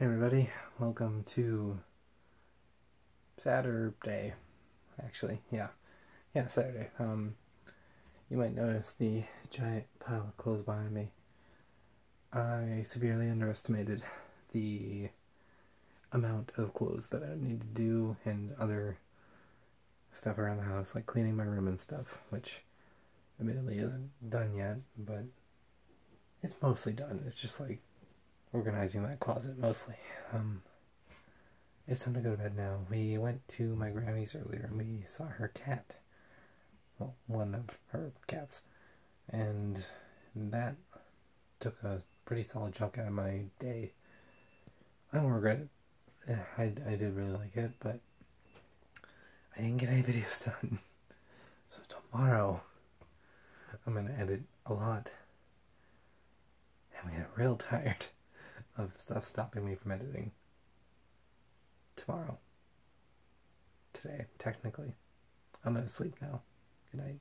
Hey everybody, welcome to Saturday. Actually, yeah. Yeah, Saturday. Um you might notice the giant pile of clothes behind me. I severely underestimated the amount of clothes that I need to do and other stuff around the house, like cleaning my room and stuff, which admittedly isn't done yet, but it's mostly done. It's just like organizing that closet mostly. Um, it's time to go to bed now. We went to my Grammy's earlier and we saw her cat. Well, one of her cats. And that took a pretty solid chunk out of my day. I don't regret it. Eh, I, I did really like it, but I didn't get any videos done. So tomorrow, I'm going to edit a lot. I'm going get real tired of stuff stopping me from editing. Tomorrow. Today, technically. I'm to sleep now. Good night.